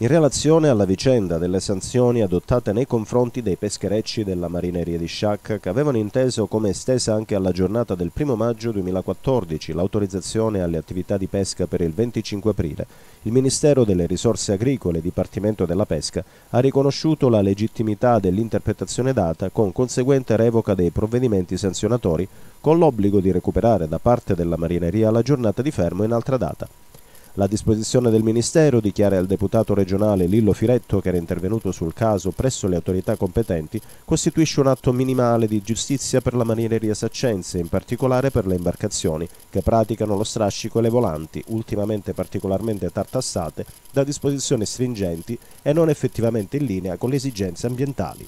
in relazione alla vicenda delle sanzioni adottate nei confronti dei pescherecci della marineria di Sciacca che avevano inteso come estesa anche alla giornata del 1 maggio 2014 l'autorizzazione alle attività di pesca per il 25 aprile, il Ministero delle Risorse Agricole e Dipartimento della Pesca ha riconosciuto la legittimità dell'interpretazione data con conseguente revoca dei provvedimenti sanzionatori con l'obbligo di recuperare da parte della marineria la giornata di fermo in altra data. La disposizione del Ministero, dichiara il deputato regionale Lillo Firetto, che era intervenuto sul caso presso le autorità competenti, costituisce un atto minimale di giustizia per la marineria saccense, in particolare per le imbarcazioni che praticano lo strascico e le volanti, ultimamente particolarmente tartassate da disposizioni stringenti e non effettivamente in linea con le esigenze ambientali.